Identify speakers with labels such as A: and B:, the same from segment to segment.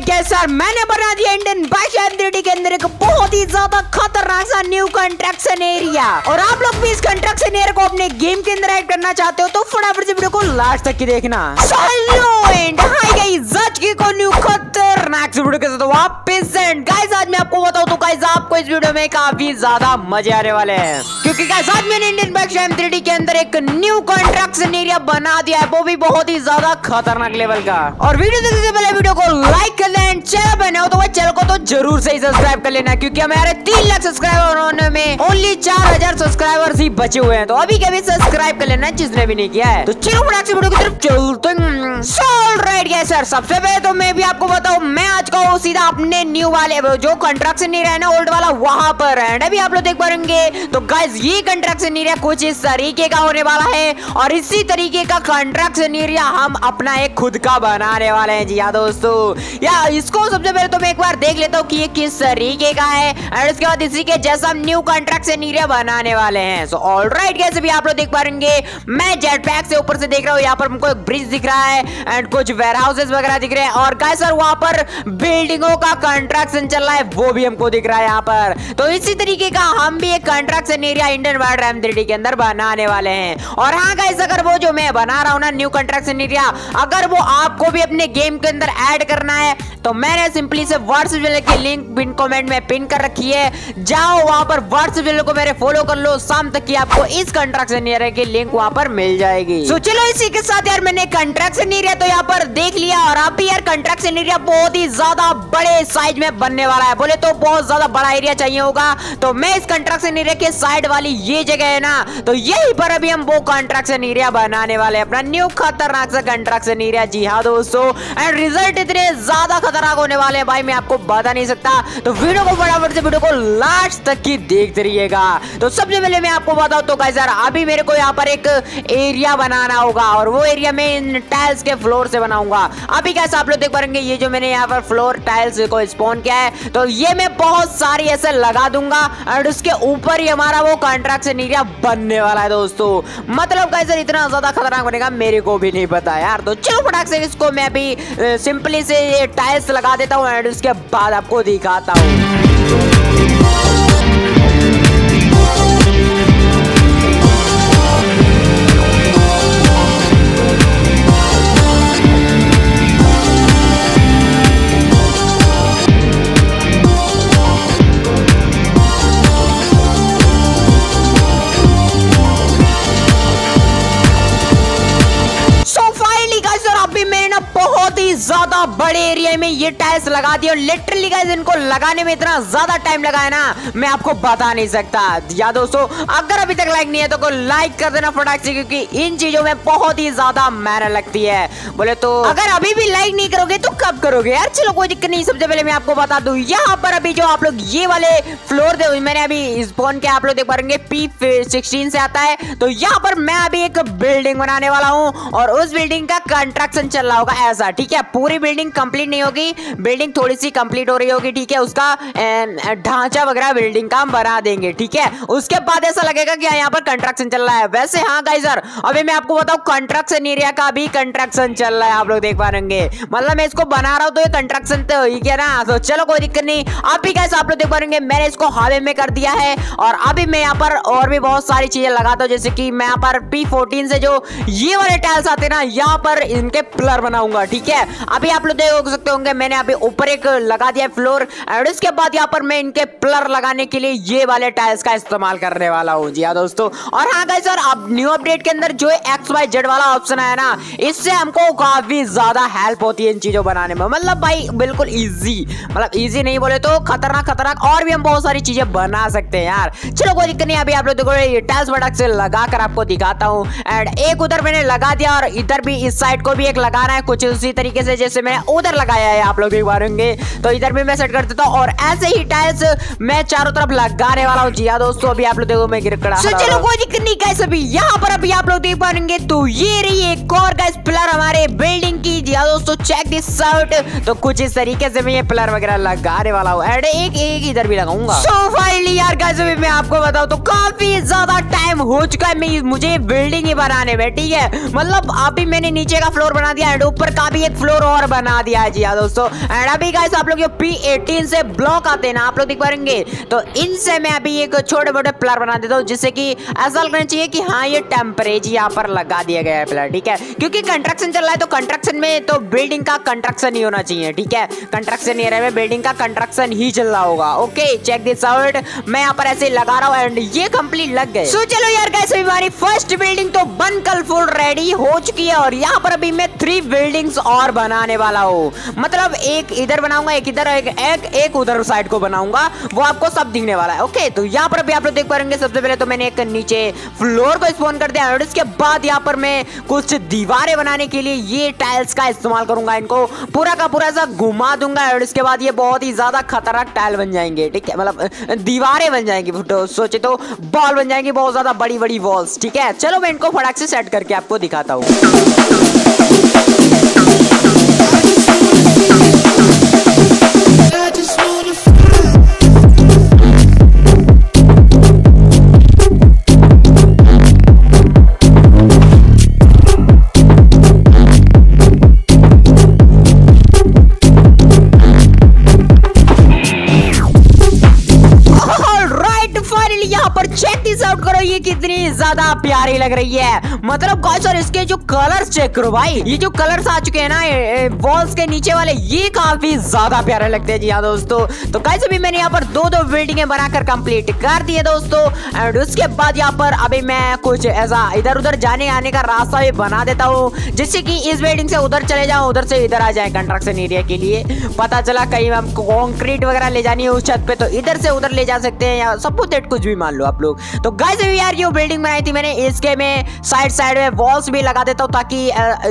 A: Right sir मैंने बना दिया इंडियन बाइक के अंदर एक बहुत ही ज़्यादा खतरनाक सा न्यू कंस्ट्रक्शन एरिया और आप लोग भी इस कंस्ट्रक्शन एरिया को अपने गेम के अंदर ऐड करना चाहते हो तो फटाफट से वीडियो को लास्ट तक की देखना। हाय गाइस आज की को न्यू खतरनाक से वीडियो के साथ। वापस एंड गाइस आज मैं आपको बताऊँ तो गाइस आपको इस वीडियो में काफ़ी ज़्यादा मज़े आने वाले हैं। क्योंकि गाइस आज मैंने इंडियन बाइक शाइम 3D के अंदर एक न्यू कंस्ट्रक्शन एरिया बना दिया है। वो भी बहुत ही ज़्यादा खतरनाक लेवल का। और वीडियो देखने से पहले वीडियो को लाइक कर लें चैनल बने हो तो भाई चैनल को तो ज़रूर से सब्सक्राइब कर लेना क्योंकि हमारे तीन लाख सब्सक्राइबर होने में ओनली चार हज़ार सब्सक्राइबर ही बचे हुए हैं। तो अभी कभी सब्सक्राइब कर लेना जिसने भी नहीं किया है। तो चलो वीडियो की तरफ़ चलते सबसे पहले तो मैं भी आपको बताऊँ मैं आज का हूँ सीधा अपने न्यू वाले जो कंट्रक्शन एरिया है ना ओल्ड वाला वहाँ पर है अभी आप लोग देख पाएँगे। तो गाइस ये कंट्रक्शन एरिया कुछ इस तरीके का होने वाला है और इसी तरीके का कंट्रक्शन एरिया हम अपना एक खुद का बनाने वाले हैं। जी हाँ दोस्तों। या इसको सबसे पहले तो मैं एक बार देख लेता हूँ कि ये किस तरीके का है। एंड उसके बाद इसी के जैसा हम न्यू कंट्रक्शन एरिया बनाने वाले हैं। सो ऑल राइट कैसे भी आप लोग देख पाएँगे। मैं जेट पैक से ऊपर से देख रहा हूँ। यहाँ पर हमको एक ब्रिज दिख रहा है। एंड कुछ वेयर हाउसेस वगैरह दिख रहे हैं। और गाइस सर वहाँ पर बिल्डिंगों का कंस्ट्रक्शन चल रहा है, वो भी हमको दिख रहा है यहाँ पर। तो इसी तरीके का हम भी एक construction area Indian world ram के अंदर बनाने वाले हैं। और हाँ गाइस अगर वो जो मैं बना रहा हूँ ना न्यू कंस्ट्रक्शन एरिया अगर वो आपको भी अपने गेम के अंदर एड करना है तो मैंने सिंपली से व्हाट्सएप की लिंक पिन कमेंट में पिन कर रखी है। जाओ वहाँ पर व्हाट्सएप को मेरे फॉलो कर लो। शाम तक की आपको इस कंस्ट्रक्शन एरिया की लिंक वहाँ पर मिल जाएगी। तो चलो इसी के साथ यार मैंने कंस्ट्रक्शन एरिया तो यहाँ पर देख लिया और आप भी यार कंस्ट्रक्शन एरिया बहुत ही ज़्यादा बड़े साइज़ में बनने वाला है। बोले तो बहुत ज़्यादा बड़ा एरिया चाहिए होगा। तो मैं इस कंस्ट्रक्शन एरिया के साइड वाली ये जगह है ना तो यही पर अभी हम वो कंस्ट्रक्शन एरिया बनाने वाले अपना न्यू खतरनाक सा कंस्ट्रक्शन एरिया जी हाँ दोस्तों एंड रिज़ल्ट इतने ज़्यादा होने वाले हैं। भाई, मैं आपको बता नहीं सकता। तो वीडियो को फटाफट से, वीडियो को लास्ट तक की देखते रहिएगा। तो सबसे पहले मैं आपको बताऊँ तो गाइस यार, अभी मेरे को यहाँ पर एक एरिया बनाना होगा और वो एरिया में इन टाइल्स के फ्लोर से बनाऊँगा। अभी कैसे आप लोग देख पाएँगे, ये जो मैंने यहाँ पर फ्लोर टाइल्स को स्पॉन किया है तो ये मैं बहुत सारी ऐसे लगा दूँगा और उसके ऊपर ही हमारा वो कंट्रक्शन एरिया बनने वाला है दोस्तों। मतलब कैसे इतना ज़्यादा खतरनाक बनेगा मेरे को भी नहीं पता यार। तो चलो फटाक से इसको मैं अभी सिंपली से ये टाइल्स लगा देता हूँ एंड उसके बाद आपको दिखाता हूँ। ज़्यादा बड़े एरिया में ये टाइल्स लगा दिए और लिटरली गाइस इनको लगाने में इतना ज़्यादा टाइम लगा है ना, मैं आपको बता नहीं सकता। या दोस्तों, अगर अभी तक लाइक नहीं है तो को लाइक कर देना फटाक से, क्योंकि इन चीज़ों में बहुत ही ज़्यादा मेहनत लगती है। बोले तो अगर अभी भी लाइक नहीं करोगे तो कब करोगे यार? चलो, कोई दिक्कत नहीं, सबसे पहले मैं आपको बता दू, यहाँ पर अभी जो आप लोग ये वाले फ्लोर दे मैंने अभी स्पोन के आप लोग देख पाएँगे पी सिक्सटीन से आता है। तो यहाँ पर मैं अभी एक बिल्डिंग बनाने वाला हूँ, और उस बिल्डिंग का कंस्ट्रक्शन चल रहा होगा ऐसा, ठीक है? पूरी बिल्डिंग कंप्लीट नहीं होगी। बिल्डिंग थोड़ी सी कंप्लीट हो रही होगी, ठीक है? उसका ढांचा वगैरह बिल्डिंग का बना देंगे, ठीक है? उसके बाद ऐसा लगेगा कि यहाँ पर कंस्ट्रक्शन चल रहा है। वैसे हाँ गाइस सर अभी मैं आपको बताऊँ कंस्ट्रक्शन एरिया का भी कंस्ट्रक्शन चल रहा है, आप लोग देख पा रहे मतलब मैं इसको बना रहा हूँ तो ये कंस्ट्रक्शन तो ही क्या ना? तो चलो, कोई दिक्कत नहीं। आप भी कैसे आप लोग देख पा रहे मैंने इसको हावे में कर दिया है। और अभी मैं यहाँ पर और भी बहुत सारी चीज़ें लगाता हूँ, जैसे कि मैं यहाँ पर पी से जो ये वाले टाइल्स आते हैं ना, यहाँ पर इनके पिलर बनाऊँगा, ठीक है? अभी आप लोग देख सकते होंगे, मैंने अभी ऊपर एक लगा दिया फ्लोर और इसके बाद यहाँ पर मैं इनके प्लर लगाने के लिए ये वाले टाइल्स का इस्तेमाल करने वाला हूँ। जी हाँ दोस्तों, और हाँ गाइस सर अब न्यू अपडेट के अंदर जो एक्स वाई जेड वाला ऑप्शन है ना, इससे हमको काफ़ी ज़्यादा हेल्प होती है इन चीज़ों बनाने में। मतलब भाई, बिल्कुल ईजी मतलब ईजी नहीं बोले तो खतरनाक खतरनाक, और भी हम बहुत सारी चीज़ें बना सकते हैं यार। चलो कोई दिक्कत नहीं, अभी आप लोग देखो टाइल्स बटक से लगा कर आपको दिखाता हूँ। एंड एक उधर मैंने लगा दिया, और इधर भी इस साइड को भी एक लगाना है, कुछ उसी तरीके से जैसे मैंने उधर लगाया है आप लोग देख पा रहे तो इधर भी मैं सेट कर देता हूँ और ऐसे ही टाइल्स मैं चारों तरफ़ लगाने वाला हूँ। जी हाँ दोस्तों अभी आप लोग देखो मैं गिर चलो कोई दिक्कत नहीं गैस अभी यहाँ पर अभी आप लोग देख पाएँगे। तो ये रही एक और गैस पिलर हमारे बिल्डिंग की। जी हाँ दोस्तों चेक दिस आउट तो कुछ इस तरीके से मैं ये पिलर वगैरह लगाने वाला हूँ। एंड एक एक इधर भी लगाऊँगा। सो फाइनली यार गाइस अभी मैं आपको बताऊँ तो काफ़ी ज़्यादा टाइम हो चुका है मैं मुझे बिल्डिंग ही बनाने में ठीक है? मतलब अभी मैंने नीचे का फ्लोर बना दिया एंड ऊपर का भी एक फ्लोर और बना दिया है। जी हाँ दोस्तों। एंड अभी गाइस आप लोग पी एटीन से ब्लॉक आते हैं ना, आप लोग देख पाएँगे। तो इनसे मैं अभी एक छोटे मोटे पिलर बना देता हूँ, जिससे कि ऐसा लगना चाहिए कि हाँ ये टेम्परेचर यहाँ पर लगा दिया गया है पिलर ठीक है? क्योंकि कंस्ट्रक्शन चल रहा है तो कंस्ट्रक्शन में तो बिल्डिंग का कंस्ट्रक्शन ही होना चाहिए, ठीक है? कंस्ट्रक्शन एरिया में बिल्डिंग का कंस्ट्रक्शन ही चल रहा होगा। ओके चेक दिस आउट मैं यहाँ पर ऐसे लगा रहा हूँ एंड ये कंप्लीट लग गए। सो चलो यार कैसे हमारी फ़र्स्ट बिल्डिंग तो बन कल फुल रेडी हो चुकी है और यहाँ पर अभी मैं थ्री बिल्डिंग्स और बनाने वाला हूँ। मतलब एक इधर बनाऊँगा एक इधर एक एक, एक उधर साइड को बनाऊँगा। वो आपको सब दिखने वाला है ओके तो यहाँ पर भी आप लोग देख पाएँगे सबसे पहले तो मैंने एक नीचे फ्लोर को स्पोन कर दिया और इसके बाद यहाँ पर मैं कुछ दीवारें बनाने के लिए ये टाइल्स का इस्तेमाल करूँगा इनको पूरा का पूरा सा घुमा दूँगा और इसके बाद ये बहुत ही ज़्यादा खतरनाक टाइल बन जाएँगे ठीक है? मतलब दीवारें बन जाएँगी सोचे तो बॉल बन जाएँगी बहुत ज़्यादा बड़ी बड़ी वॉल्स ठीक है? चलो मैं इनको फटाक से सेट करके आपको दिखाता हूँ। प्यारी लग रही है। मतलब गाइस और इसके जो कलर्स चेक करो भाई, ये जो कलर्स आ चुके हैं ना वॉल्स के नीचे वाले, ये काफ़ी ज़्यादा प्यारे लगते हैं जी हाँ दोस्तों। तो गाइस अभी मैंने यहाँ पर दो दो बिल्डिंगे बनाकर कंप्लीट कर दिए दोस्तों। एंड उसके बाद यहाँ पर अभी मैं कुछ ऐसा इधर उधर जाने आने का रास्ता भी बना देता हूँ, जिससे कि इस बिल्डिंग से उधर चले जाओ उधर से इधर आ जाए कंस्ट्रक्शन एरिया के लिए। पता चला कहीं हम कॉन्क्रीट वगैरह ले जानी है उस छत पे तो इधर से उधर ले जा सकते हैं या सब कुछ भी मान लो आप लोग। तो गाइस अभी यार जो बिल्डिंग बनाई थी मैंने इसके में साइड साइड में वॉल्स भी लगा देता हूँ ताकि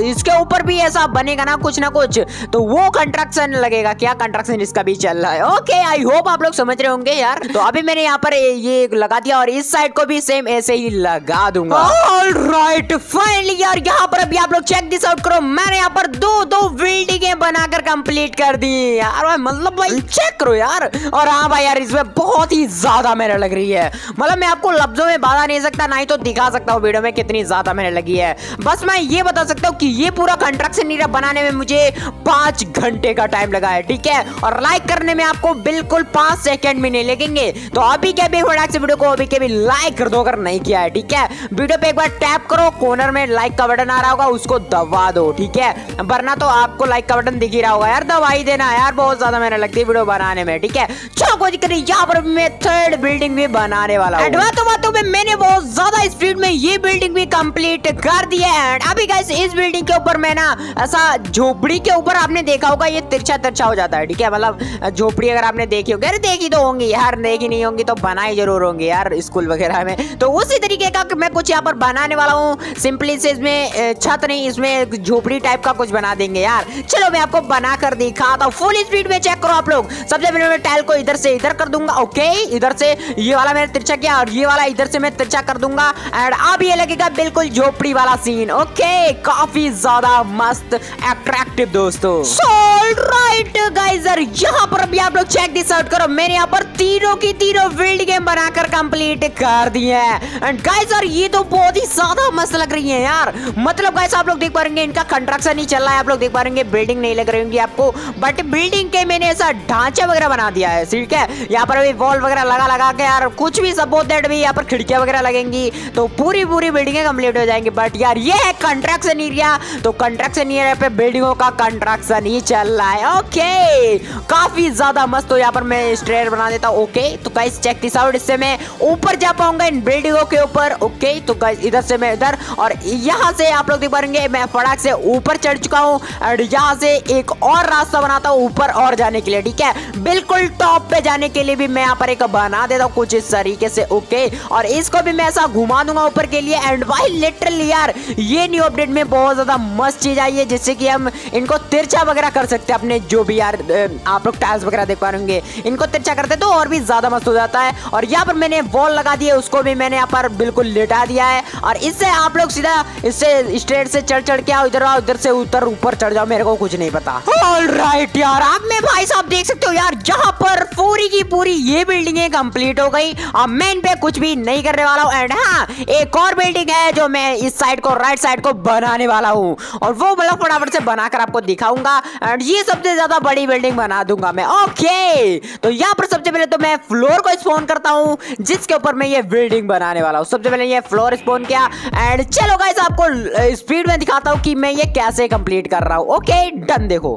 A: इसके ऊपर भी ऐसा बनेगा ना कुछ ना कुछ तो वो कंस्ट्रक्शन लगेगा। क्या कंस्ट्रक्शन इसका भी चल रहा है? ओके आई होप आप लोग समझ रहे होंगे यार। तो अभी मैंने यहाँ पर ये लगा दिया और इस साइड को भी सेम ऐसे ही लगा दूँगा। राइट फाइनली यार यहाँ पर अभी आप लोग चेक दिस आउट करो। मैंने यहाँ पर दो दो बिल्डिंगे बनाकर कंप्लीट कर दी। यार मतलब भाई चेक करो यार। और हाँ भाई यार इसमें बहुत ही ज़्यादा मेहनत लग रही है। मतलब मैं आपको लफ्जों में बाधा नहीं सकता ना ही तो दिखा सकता हूँ, वीडियो में कितनी ज़्यादा मेहनत लगी है। बस मैं ये बता सकता हूँ कि ये पूरा कंस्ट्रक्शन एरिया बनाने में मुझे पाँच घंटे का टाइम लगा है, ठीक है? और लाइक करने में आपको बिल्कुल पाँच सेकंड भी नहीं लगेंगे। तो अभी क्या भी फटाक से वीडियो को अभी के लाइक कर दो अगर नहीं किया है, ठीक है? वीडियो पे एक बार टैप करो कॉर्नर में लाइक का बटन आ रहा होगा, उसको दबा दो, ठीक है? वरना तो आपको लाइक का बटन दिख ही रहा होगा, यार दवाई देना, यार बहुत ज़्यादा मेहनत लगती है वीडियो बनाने में, ठीक है? चलो कोई दिक्कत नहीं यहाँ पर मैं थर्ड बिल्डिंग भी बनाने वाला हूँ। बातों मैंने बहुत ज़्यादा स्पीड में ये बिल्डिंग भी कंप्लीट कर दिया है। अभी गाइस इस बिल्डिंग के ऊपर मैं ना ऐसा झोपड़ी के ऊपर आपने देखा होगा, ये तिरछा तिरछा हो जाता है, ठीक है? मतलब झोपड़ी अगर आपने देखी होगी, अरे देखी तो होंगी यार, देखी नहीं होंगी तो बनाई ज़रूर होंगी यार स्कूल वगैरह में। तो उसी तरीके का मैं कुछ यहाँ पर बनाने वाला हूँ। सिंपली से इसमें छत नहीं, इसमें झोपड़ी टाइप का कुछ बना देंगे यार। चलो मैं आपको बनाकर दिखाता हूँ। फुल स्पीड में चेक करो आप लोग। सबसे पहले मैं टाइल को इधर से इधर कर दूँगा ओके इधर से ये वाला मैंने तिरछा किया और ये वाला इधर से मैं तिरछा कर दूँगा। एंड अब ये लगेगा बिल्कुल झोपड़ी वाला सीन ओके काफ़ी ज़्यादा मस्त अट्रैक्टिव दोस्तों. राइट गाइजर यहाँ पर अभी आप लोग चेक दिस आउट करो. मैंने यहाँ पर तीनों की तीनों बिल्डिंग बनाकर कंप्लीट कर दी है. एंड गाइजर ये तो बहुत ही ज़्यादा मस्त लग रही है यार. मतलब गाइस आप लोग देख पा रहे इनका कंस्ट्रक्शन ही चल रहा है. आप लोग देख पा रहे बिल्डिंग नहीं लग रही होंगी आपको. बट बिल्डिंग के मैंने ऐसा ढांचा वगैरह बना दिया है ठीक है? यहाँ पर अभी वॉल वगैरह लगा लगा के यार कुछ भी सपोज़ दैट भी यहाँ पर खिड़कियाँ वगैरह लगेंगी. तो पूरी पूरी बिल्डिंगें कंप्लीट हो जाएँगी। बट यार, ये है कंस्ट्रक्शन एरिया तो कंस्ट्रक्शन एरिया पे बिल्डिंगों का कंस्ट्रक्शन ही चल रहा है। ओके काफ़ी ज़्यादा मस्त तो यहाँ पर मैं स्ट्रेयर बना देता हूँ। ओके तो गाइस चेक दिस आउट इससे मैं ऊपर जा पाऊँगा इन बिल्डिंगों के ऊपर। ओके तो गाइस इधर से मैं इधर और यहाँ से आप लोग देख पाएँगे, मैं फटाक से ऊपर चढ़ चुका हूँ एंड यहाँ से एक और रास्ता बनाता हूँ ऊपर और जाने के लिए, ठीक है? बिल्कुल टॉप पे जाने के लिए भी मैं यहाँ पर एक बना देता हूँ कुछ इस तरीके से। ओके और इसको भी मैं ऐसा घुमा दूँगा ऊपर के लिए एंड भाई लिटरली यार, ये न्यू अपडेट में बहुत ज़्यादा मस्त चीज़ आई है, जिससे कि हम इनको तिरछा वगैरह कर सकते हैं अपने जो भी यार आप लोग टाइल्स वगैरह देख पा रहे इनको तिरछा करते तो और भी ज़्यादा मस्त हो जाता है। और यहाँ पर मैंने वॉल लगा दी उसको भी मैंने यहाँ पर बिल्कुल लेटा दिया है। और इससे आप लोग सीधा इससे स्ट्रेट से चढ़ चढ़ के आओ, इधर आओ, इधर से उतर, ऊपर चढ़ जाओ, मेरे को कुछ नहीं पता। राइट यार, आप में भाई साहब देख सकते हो यार, जहाँ पर पूरी की पूरी ये बिल्डिंग कंप्लीट हो गई। अब मैं इन पे कुछ भी नहीं करने वाला हूँ। एंड हाँ एक और बिल्डिंग है जो मैं इस साइड को राइट साइड को बनाने वाला हूँ। और वो मतलब फटाफट से बनाकर आपको दिखाऊँगा। एंड ये सबसे ज़्यादा बड़ी बिल्डिंग बना दूँगा मैं। ओके तो यहाँ पर सबसे पहले तो मैं फ्लोर को स्पोन करता हूँ, जिसके ऊपर मैं ये बिल्डिंग बनाने वाला हूँ। सबसे पहले ये फ्लोर स्पोन किया। एंड चलो गाइस आपको स्पीड में दिखाता हूँ कि मैं ये कैसे कंप्लीट कर रहा हूँ। ओके डन देखो।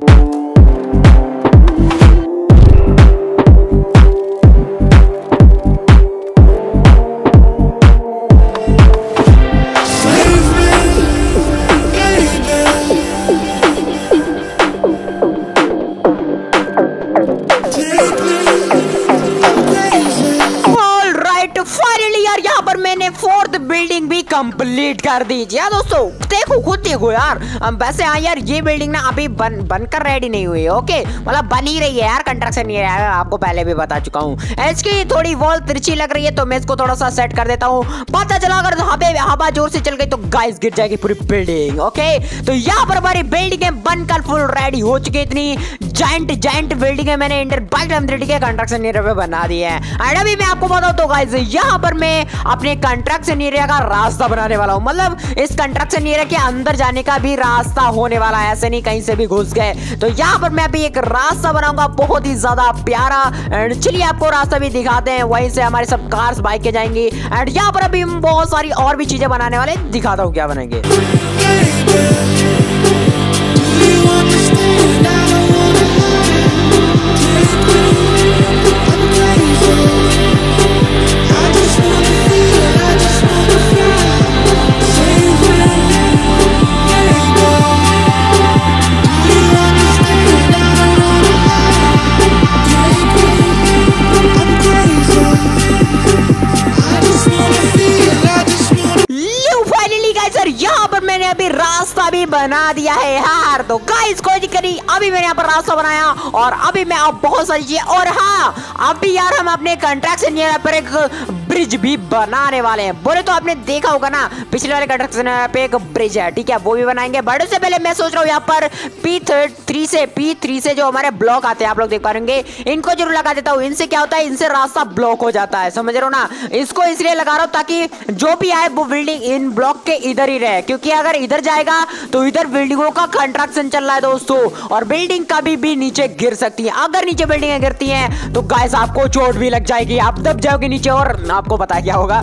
A: यार वैसे हाँ यार ये बिल्डिंग ना अभी बन बनकर रेडी नहीं हुई। ओके मतलब बन ही रही है यार कंस्ट्रक्शन नहीं है आपको पहले भी बता चुका हूँ। इसकी थोड़ी वॉल तिरछी लग रही है तो मैं इसको थोड़ा सा सेट कर देता हूँ। पता चला, अगर हवा हवा ज़ोर से चल गई तो गाइस गिर जाएगी पूरी बिल्डिंग ओके तो यहाँ पर हमारी बिल्डिंग बनकर फुल रेडी हो चुकी इतनी। जाइंट जाइंट बिल्डिंग मैंने इंटर बाइक के कंस्ट्रक्शन एरिया पे बना दी है। एंड अभी मैं आपको बताऊँ तो गाइस यहाँ पर मैं अपने कंस्ट्रक्शन एरिया का रास्ता बनाने वाला हूँ। मतलब इस कंस्ट्रक्शन एरिया के अंदर जाने का भी रास्ता होने वाला है, ऐसे नहीं कहीं से भी घुस गए। तो यहाँ पर मैं भी एक रास्ता बनाऊँगा, बहुत ही ज़्यादा प्यारा। एंड चलिए आपको रास्ता भी दिखाते हैं, वहीं से हमारे सब कार्स बाइक जाएँगी। एंड यहाँ पर अभी हम बहुत सारी और भी चीज़ें बनाने वाले दिखाता हूँ क्या बनेंगे। बना दिया है। यार तो गाइस कोई दिक्कत नहीं। अभी मैंने यहाँ पर रास्ता बनाया और अभी मैं अब बहुत सारी चीज़ें और हाँ अभी यार हम अपने कंट्रैक्ट से पर एक ब्रिज भी बनाने वाले हैं। बोले तो आपने देखा होगा ना, पिछले वाले कंस्ट्रक्शन पे एक ब्रिज है, ठीक है? वो भी बनाएँगे। बट उससे पहले मैं सोच रहा हूँ यहाँ पर पी थ्री से पी थ्री से जो हमारे ब्लॉक आते हैं, आप लोग देख पाएँगे। इनको ज़रूर लगा देता हूँ। इनसे क्या होता है, इनसे रास्ता ब्लॉक हो जाता है। समझ रहे हो ना? इसको इसलिए लगा रहा हूँ ताकि जो भी आए, वो बिल्डिंग इन ब्लॉक के इधर ही रहे। क्योंकि अगर इधर जाएगा तो इधर बिल्डिंगों का कंस्ट्रक्शन चल रहा है दोस्तों। और बिल्डिंग कभी भी नीचे गिर सकती है। अगर नीचे बिल्डिंग गिरती है तो गाइस आपको चोट भी लग जाएगी। आप दब जाओगे नीचे और आपको बताया क्या होगा?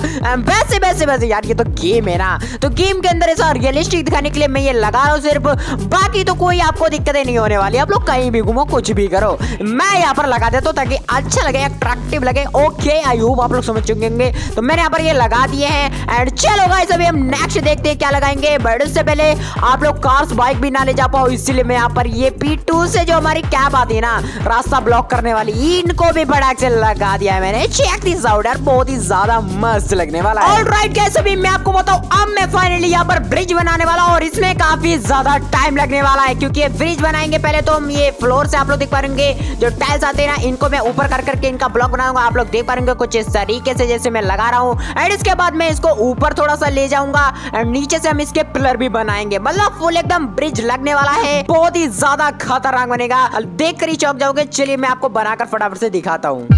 A: वैसे वैसे वैसे यार, ये तो गेम है ना। तो गेम के अंदर ऐसा रियलिस्टिक दिखाने के लिए मैं ये लगा रहा हूँ सिर्फ़। बाकी तो कोई आपको दिक्कतें नहीं होने वाली। आप लोग कहीं भी घूमो, कुछ भी करो। मैं यहाँ पर लगा देता हूँ ताकि अच्छा लगे अट्रैक्टिव लगे। ओके आई होप आप लोग समझ चुके होंगे। तो मैंने यहाँ पर ये लगा दिए हैं। एंड चलो गाइस अभी हम नेक्स्ट देखते हैं क्या लगाएँगे। बट उससे पहले आप लोग कार्स बाइक भी ना ले जा पाओ। इसीलिए मैं यहाँ पर ये पी से जो हमारी कैब आती है ना, रास्ता ब्लॉक करने वाली, इनको भी बड़ा से लगा दिया है मैंने। चेक दिस आउट यार, बहुत ही ज़्यादा मस्त लगने वाला है। ऑलराइट कैसे भी मैं आपको बताऊँ, अब मैं फाइनली यहाँ पर ब्रिज बनाने वाला हूँ और इसमें काफ़ी ज़्यादा टाइम लगने वाला है, क्योंकि ये ब्रिज बनाएँगे पहले तो हम ये फ्लोर से आप लोग देख पाएँगे, जो टाइल्स आते हैं ना, इनको मैं ऊपर कर करके इनका ब्लॉक बनाऊँगा, आप लोग देख पाएँगे कुछ इस तरीके से जैसे मैं लगा रहा हूँ। एंड इसके बाद मैं इसको ऊपर थोड़ा सा ले जाऊँगा एंड नीचे से हम इसके पिलर भी बनाएँगे। मतलब फुल एकदम ब्रिज लगने वाला है, बहुत ही ज़्यादा खतरनाक बनेगा। देख कर ही चौक जाओगे, चलिए मैं आपको बनाकर फटाफट से दिखाता हूँ।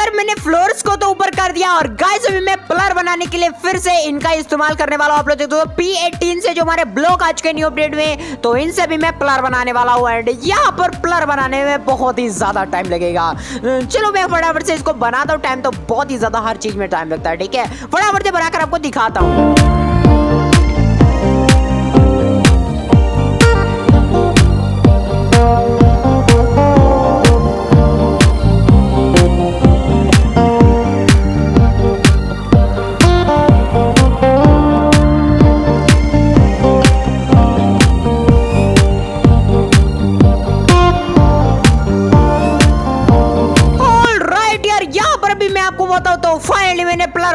A: सर, मैंने फ्लोर्स को तो ऊपर कर दिया और गाइस अभी मैं प्लर बनाने के लिए फिर से इनका इस्तेमाल करने वाला हूँ आप लोग पी एटीन से जो हमारे ब्लॉक आज के न्यू अपडेट में तो इनसे भी मैं प्लर बनाने वाला हूँ एंड यहाँ पर प्लर बनाने में बहुत ही ज़्यादा टाइम लगेगा। चलो, मैं फटाफट से इसको बनाता हूँ टाइम तो बहुत ही ज़्यादा हर चीज़ में टाइम लगता है, ठीक है? फटाफट से बनाकर आपको दिखाता हूँ।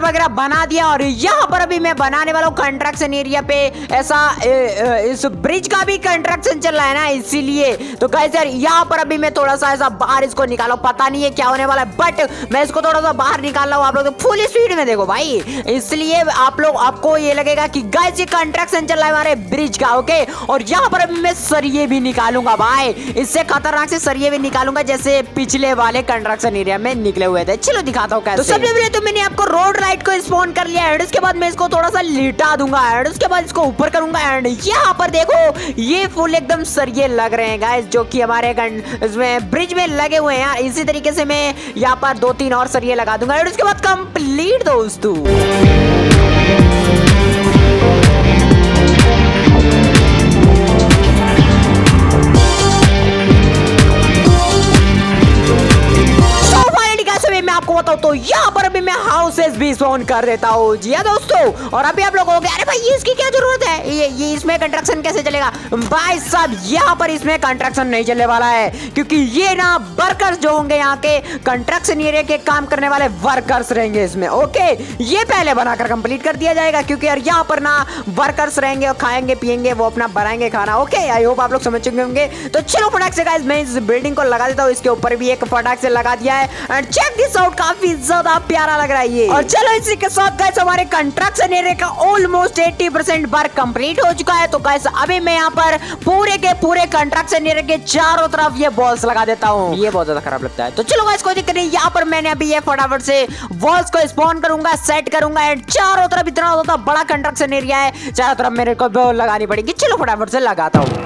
A: Brava, gracias. बना दिया और यहाँ पर अभी मैं बनाने वाला हूँ कंस्ट्रक्शन एरिया पे। ऐसा ए, ए, इस ब्रिज का भी कंस्ट्रक्शन चल रहा है ना इसीलिए। तो गाइस यार यहाँ पर अभी मैं थोड़ा सा ऐसा बाहर इसको निकालो पता नहीं है क्या होने वाला है बट मैं इसको थोड़ा सा बाहर निकाल रहा हूँ आप लोग फुल स्पीड में देखो भाई। इसलिए आप लोग आपको ये लगेगा कि गाइस ये कंस्ट्रक्शन चल रहा है हमारे ब्रिज का ओके और यहाँ पर अभी मैं सरिये भी निकालूँगा भाई। इससे खतरनाक से सरिये भी निकालूँगा जैसे पिछले वाले कंस्ट्रक्शन एरिया में निकले हुए थे। चलो दिखाता हूँ तो सबसे पहले तो मैंने आपको रोड लाइट को स्पॉन कर लिया एंड उसके बाद मैं इसको थोड़ा सा लिटा दूँगा एंड उसके बाद इसको ऊपर करूँगा एंड यहाँ पर देखो, ये फूल एकदम सरिये लग रहे हैं गाइस जो कि हमारे इसमें ब्रिज में लगे हुए हैं इसी तरीके से मैं यहाँ पर दो तीन और सरिये लगा दूँगा एंड उसके बाद कंप्लीट दोस्तों। मैं आपको तो यहाँ पर अभी मैं हाउसेस भी सोन कर देता हूँ। जी हाँ दोस्तों, और अभी आप लोग हो अरे भाई इसकी क्या ज़रूरत है? ये ये इसमें कंस्ट्रक्शन कैसे चलेगा? भाई साहब, यहाँ पर इसमें कंस्ट्रक्शन नहीं चलने वाला है, क्योंकि ये ना वर्कर्स जो होंगे यहाँ के कंस्ट्रक्शन एरिया के काम करने वाले वर्कर्स रहेंगे इसमें ओके ये पहले बनाकर कंप्लीट कर दिया जाएगा, क्योंकि यार यहाँ पर ना वर्कर्स रहेंगे और खाएँगे, पियेंगे, वो अपना बनाएँगे खाना ओके आई होप आप लोग समझ चुके होंगे। तो चलो फटाक से मैं इस बिल्डिंग को लगा देता हूँ, इसके ऊपर भी एक फटाक से लगा दिया है एंड चेक दिस आउट काफ़ी ज़्यादा प्यारा लग रहा है ये। और चलो इसी के साथ गाइस हमारे कंस्ट्रक्शन एरिया का ऑलमोस्ट 80 परसेंट वर्क कंप्लीट हो चुका है। तो गाइस अभी मैं यहाँ पर पूरे के पूरे कंस्ट्रक्शन एरिया के चारों तरफ़ ये बॉल्स लगा देता हूँ। ये बहुत ज़्यादा खराब लगता है। तो चलो गाइस कोई दिक्कत नहीं। यहाँ पर मैंने अभी ये फटाफट से वॉल्स को स्पॉन करूँगा सेट करूँगा एंड चारों तरफ़ इतना ज़्यादा बड़ा कंस्ट्रक्शन एरिया है। चारों तरफ़ मेरे को लगानी पड़ेगी। चलो फटाफट से लगाता हूँ।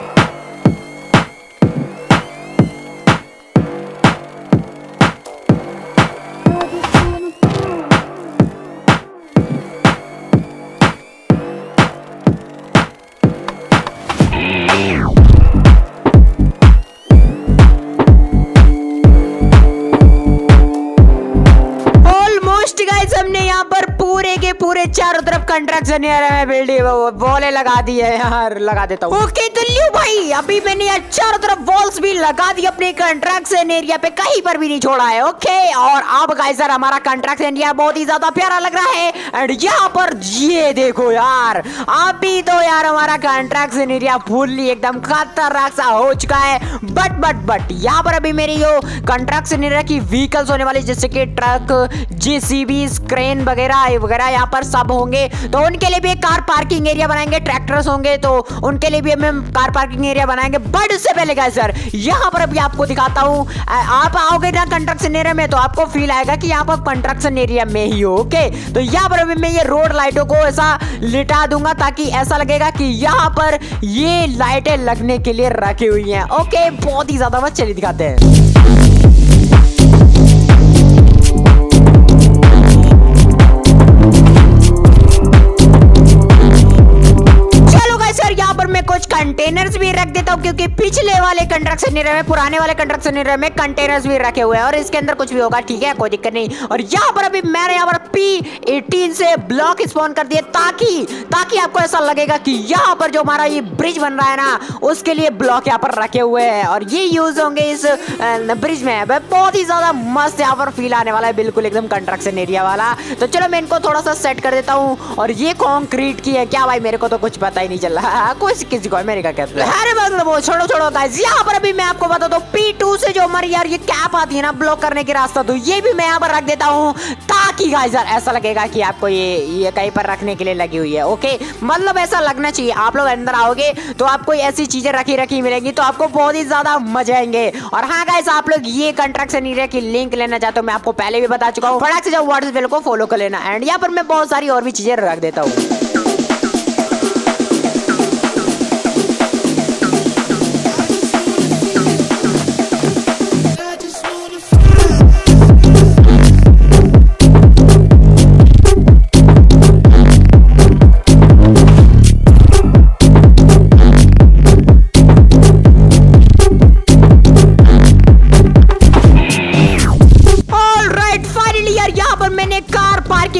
A: कंस्ट्रक्शन एरिया में बिल्डिंग वॉले लगा दी है, यार, लगा देता हूँ। ओके तो लियो भाई, अभी मैंने यार चारों तरफ़ वॉल्स भी लगा दी अपने कंस्ट्रक्शन एरिया पे, कहीं पर भी नहीं छोड़ा है ओके और अब गाइस सर हमारा कंस्ट्रक्शन एरिया बहुत ही ज़्यादा प्यारा लग रहा है एंड यहाँ पर ये देखो यार, अभी तो यार हमारा कंस्ट्रक्शन एरिया फुल्ली एकदम खतरनाक सा हो चुका है बट बट बट यहाँ पर अभी मेरी जो कंस्ट्रक्शन एरिया की व्हीकल्स होने वाली, जैसे कि ट्रक जेसीबी क्रेन वगैरह वगैरह यहाँ पर सब होंगे तो उनके लिए भी एक कार पार्किंग एरिया बनाएँगे, ट्रैक्टर्स होंगे तो उनके लिए भी हम कार पार्किंग एरिया बनाएँगे। बट उससे पहले क्या सर यहाँ पर अभी आपको दिखाता हूँ आप आओगे ना कंस्ट्रक्शन एरिया में तो आपको फील आएगा कि यहाँ पर कंस्ट्रक्शन एरिया में ही हो ओके तो यहाँ पर अभी मैं ये रोड लाइटों को ऐसा लिटा दूँगा ताकि ऐसा लगेगा कि यहाँ पर ये लाइटें लगने के लिए रखी हुई हैं ओके बहुत ही ज़्यादा बस चलिए, दिखाते हैं। भी हूँ क्योंकि पिछले वाले कंस्ट्रक्शन एरिया में पुराने वाले कंस्ट्रक्शन एरिया में कंटेनर्स भी रखे हुए हैं और इसके अंदर कुछ भी होगा, ठीक है? कोई दिक्कत नहीं। और यहाँ पर अभी मैंने यहाँ पर पी एटीन से ब्लॉक स्पॉन कर दिए ताकि ताकि आपको ऐसा लगेगा कि यहाँ पर जो हमारा ये ब्रिज बन रहा है ना, उसके लिए ब्लॉक यहाँ पर रखे हुए हैं। और ये यूज़ होंगे इस ब्रिज में। बहुत ही ज़्यादा मस्त यहाँ पर फील आने वाला है, बिल्कुल एकदम कंस्ट्रक्शन एरिया वाला। तो चलो मैं इनको थोड़ा सा सेट कर देता हूँ। और ये कॉन्क्रीट की है। क्या भाई, मेरे को तो कुछ पता ही नहीं चल रहा। कुछ किसी को अमेरिका कहते हैं अरे मतलब छोड़ो छोड़ो यहाँ पर अभी मैं आपको बता दो पी से जो हमारी यार, ये कैप आती है ना? ब्लॉक करने की रास्ता तो ये भी मैं यहाँ पर रख देता हूँ। ताकि गाइस यार, ऐसा लगेगा कि आपको ये ये कहीं पर रखने के लिए लगी हुई है ओके मतलब ऐसा लगना चाहिए, आप लोग अंदर आओगे तो आपको ऐसी चीज़ें रखी रखी मिलेंगी तो आपको बहुत ही ज़्यादा मज़ा आएँगे। और हाँ गाइस आप लोग ये कंस्ट्रक्शन एरिया की लिंक लेना चाहते हो मैं आपको पहले भी बता चुका हूँ। फटाक से जाओ व्हाट्सएप को फॉलो कर लेना। एंड यहाँ पर मैं बहुत सारी और भी चीज़ें रख देता हूँ।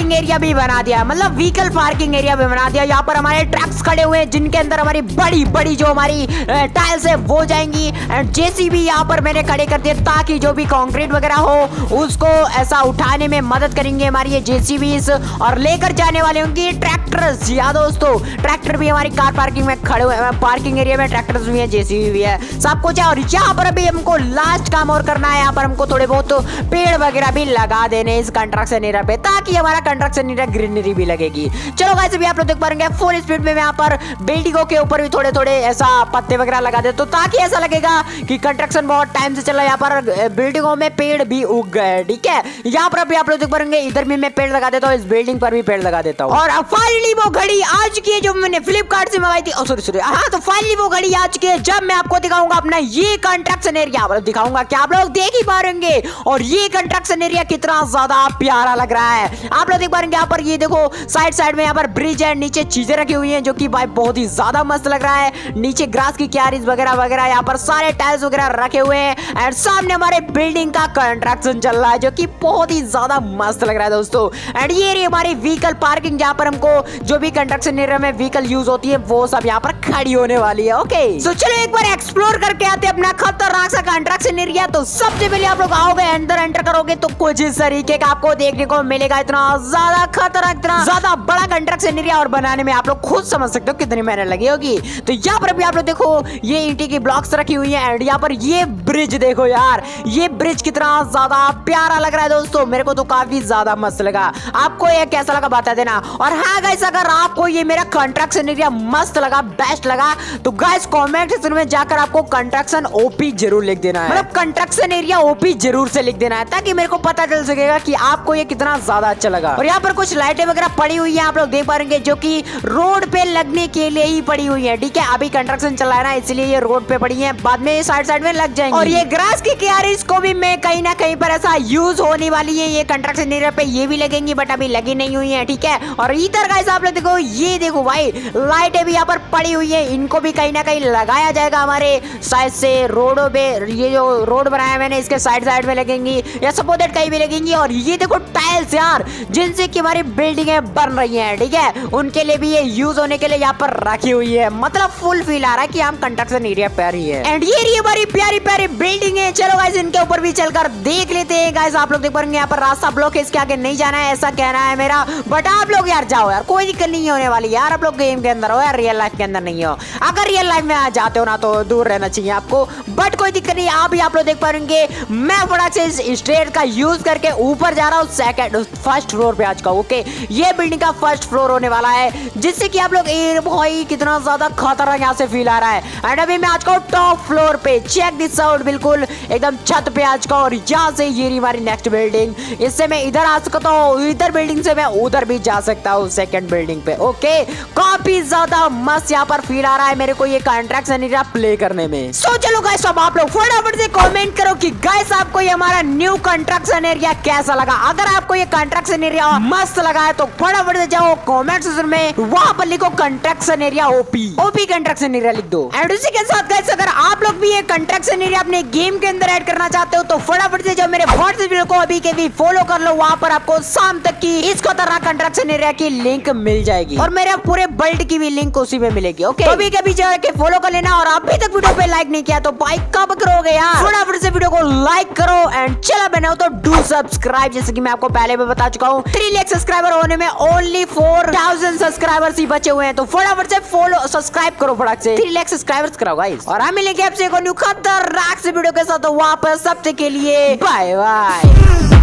A: पार्किंग एरिया भी बना दिया मतलब व्हीकल पार्किंग एरिया भी बना दिया यहाँ पर हमारे ट्रक्स खड़े हुए हैं, जिनके अंदर हमारी बड़ी बड़ी जो हमारी टाइल्स है, वो जाएँगी। एंड जेसीबी यहाँ पर मैंने खड़े कर दिए ताकि जो भी कॉन्क्रीट वगैरह हो, उसको ऐसा उठाने में मदद करेंगे हमारी ये जेसीबी और लेकर जाने वाले होंगे ट्रैक्टर्स या दोस्तों ट्रैक्टर भी हमारी कार पार्किंग में खड़े हुए हैं पार्किंग एरिया में ट्रैक्टर्स भी है जेसीबी भी है। सब कुछ है और यहाँ पर भी हमको लास्ट काम और करना है। यहाँ पर हमको थोड़े बहुत पेड़ वगैरह भी लगा देने इस कंट्रक्शन एरिया पे, ताकि हमारा कंस्ट्रक्शन ग्रीनरी भी लगेगी। चलो गाइस अभी आप लोग देख पाएँगे फुल स्पीड में यहाँ पर बिल्डिंगों के ऊपर भी थोड़े थोड़े ऐसा पत्ते वगैरह लगा दे तो ताकि ऐसा लगेगा कि कंस्ट्रक्शन बहुत टाइम से चल है यहाँ पर बिल्डिंगों में पेड़ भी उग गए, ठीक है? यहाँ पर अभी आप लोग देख पाएँगे इधर भी मैं पेड़ लगा देता हूँ, इस बिल्डिंग पर भी पेड़ लगा देता हूँ। और फाइनली वो घड़ी आज की जो मैंने फ्लिपकार्ट से मंगाई थी। सॉरी सॉरी हाँ तो फाइनली वो घड़ी आज की जब मैं आपको दिखाऊँगा अपना ये कंस्ट्रक्शन एरिया दिखाऊँगा क्या आप लोग देख ही पाएँगे और ये कंस्ट्रक्शन एरिया कितना ज़्यादा प्यारा लग रहा है। आप लोग देख पाएँगे यहाँ पर ये देखो, साइड साइड में यहाँ पर ब्रिज है, नीचे चीज़ें रखी हुई है, जो की भाई बहुत ही ज़्यादा मस्त लग रहा है। नीचे ग्रास की क्यारीज वगैरह वगैरह, यहाँ पर सारे टाइल्स वगैरह रखे हुए हैं, एंड सामने हमारे बिल्डिंग का कंस्ट्रक्शन चल रहा है, जो कि बहुत ही ज़्यादा मस्त लग रहा है दोस्तों। एंड ये रही हमारी व्हीकल पार्किंग जहाँ पर हमको जो भी कंस्ट्रक्शन एरिया में व्हीकल यूज़ होती है, वो सब यहाँ पर खड़ी होने वाली है ओके सो चलो एक बार एक्सप्लोर करके आते हैं अपना खतरनाक सा कंस्ट्रक्शन एरिया तो सबसे पहले आप लोग आओगे, अंदर एंटर करोगे तो कुछ इस तरीके का आपको देखने को मिलेगा, इतना ज़्यादा खतरनाक इतना ज़्यादा बड़ा कंस्ट्रक्शन एरिया और बनाने में आप लोग खुद समझ सकते हो कितनी मेहनत लगी होगी। तो यहाँ पर भी आप लोग देखो ये ईटी की ब्लॉक्स रखी हुई है एंड यहाँ पर ये ब्रिज देखो यार ये ब्रिज कितना ज़्यादा प्यारा लग रहा है दोस्तों मेरे को तो काफ़ी ज़्यादा मस्त लगा। आपको ये कैसा लगा बता देना। और हाँ गाइस अगर आपको ये मेरा कंट्रक्शन एरिया मस्त लगा बेस्ट लगा तो गाइस कॉमेंट सेक्शन में जाकर आपको कंस्ट्रक्शन ओपी ज़रूर लिख देना है। मतलब कंट्रक्शन एरिया ओपी ज़रूर से लिख देना है ताकि मेरे को पता चल सकेगा कि आपको ये कितना ज़्यादा अच्छा लगा। और यहाँ पर कुछ लाइटें वगैरह पड़ी हुई है, आप लोग देख पा रहे जो की रोड पे लगने के लिए ही पड़ी हुई है, ठीक है? अभी कंस्ट्रक्शन चला रहा है, इसलिए ये रोड पे पड़ी है। बाद में साइड साइड में लग जाएँगे। और ये ग्रास की क्यारीज को भी मैं कहीं ना कहीं पर ऐसा यूज़ होने वाली है, ये कंस्ट्रक्शन एरिया पे ये भी लगेंगी बट अभी लगी नहीं हुई है, ठीक है? और इधर का आप लोग देखो, ये देखो भाई, लाइटें भी यहाँ पर पड़ी हुई है, इनको भी कहीं ना कहीं लगाया जाएगा हमारे साइड से रोडों पे, ये जो रोड बनाया मैंने, इसके साइड साइड में लगेंगी, या सपोजेट कहीं भी लगेंगी, और ये देखो टाइल्स यार, जिनसे की हमारी बिल्डिंगे बन रही है, ठीक है? उनके लिए भी ये यूज़ होने के लिए यहाँ पर रखी हुई है। मतलब फुल फील आ रहा है कि हम कंस्ट्रक्शन एरिया पे ही है। एंड ये हमारी प्यारी प्यारी बिल्डिंग है। चलो गाइस इनके ऊपर भी चलकर देख लेते हैं। गाइस आप लोग देख पाएँगे यहाँ पर रास्ता ब्लॉक है, इसके आगे नहीं जाना है, ऐसा कहना है मेरा। बट आप लोग यार जाओ यार, कोई दिक्कत नहीं होने वाली यार। आप लोग गेम के अंदर हो यार रियल लाइफ के अंदर नहीं हो। अगर रियल लाइफ में आ जाते हो ना तो दूर रहना चाहिए आपको। बट कोई दिक्कत नहीं, आप भी आप लोग देख पाएँगे मैं फटाक से स्ट्रेट का यूज़ करके ऊपर जा रहा हूँ सेकंड फ़र्स्ट फ्लोर पे आज का ओके ये बिल्डिंग का फ़र्स्ट फ्लोर होने वाला है, जिससे कि आप लोग भाई, कितना ज़्यादा खतरनाक यहाँ से फील आ रहा है। एंड अभी मैं आज का टॉप फ्लोर पे चेक दिस आउट बिल्कुल, एकदम छत पे आज का, और यहाँ से ये हमारी नेक्स्ट बिल्डिंग इससे मैं इधर आ सकता हूँ इधर बिल्डिंग से मैं उधर भी जा सकता हूँ सेकंड बिल्डिंग पे ओके काफ़ी ज़्यादा मस्त यहाँ पर फील आ रहा है मेरे को, ये कॉन्ट्रैक्शन एरिया प्ले करने में। सो चलो गाइस अब आप लोग फटाफट से कमेंट करो कि गाइस आपको ये हमारा न्यू कंस्ट्रक्शन एरिया कैसा लगा? अगर आपको ये कंस्ट्रक्शन एरिया मस्त लगा है तो फटाफट से जाओ कमेंट सेक्शन में। वहाँ पर लिखो construction area OP OP construction area लिख दो। एंड उसी के साथ गाइस अगर आप लोग भी ये कंस्ट्रक्शन एरिया अपने गेम के अंदर ऐड करना चाहते हो तो फटाफट से जाओ मेरे व्हाट्सएप को अभी के भी फॉलो कर लो। वहाँ पर आपको शाम तक की इस खतरनाक कंस्ट्रक्शन एरिया की लिंक मिल जाएगी। और मेरे पूरे बल्ट की भी लिंक उसी में मिलेगी ओके तो अभी कभी जाके फॉलो कर लेना, और अभी तक वीडियो पे लाइक नहीं किया तो भाई कब करोगे यार? फटाफट से वीडियो को लाइक करो एंड चला बनाओ तो डू सब्सक्राइब जैसे कि मैं आपको पहले भी बता चुका हूँ। थ्री लेख सब्सक्राइबर होने में ओनली फोर थाउज़ेंड सब्सक्राइबर्स ही बचे हुए हैं। तो फटाफट से फॉलो सब्सक्राइब करो फटाक से। थ्री लेख सब्सक्राइबर्स कराओ गाइस और हम मिलेंगे आपसे एक न्यू खतरनाक से वीडियो के साथ। तो वापस सबसे के लिए बाय बाय